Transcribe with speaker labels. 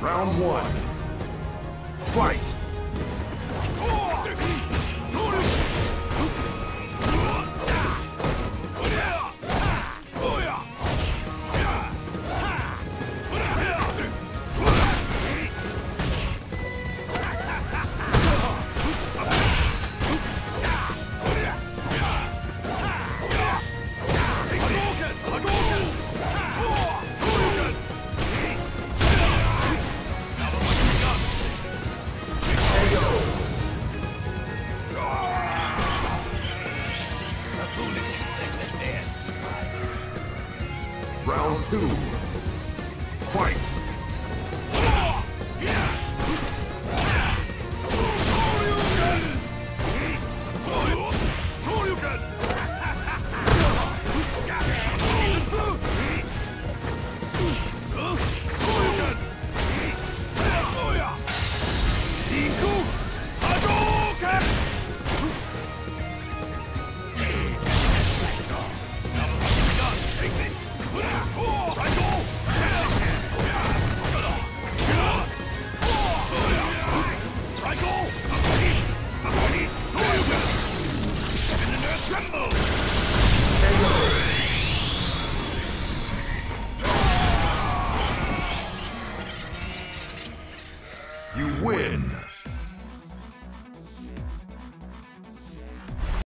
Speaker 1: Round one. Fight! Round two. You win!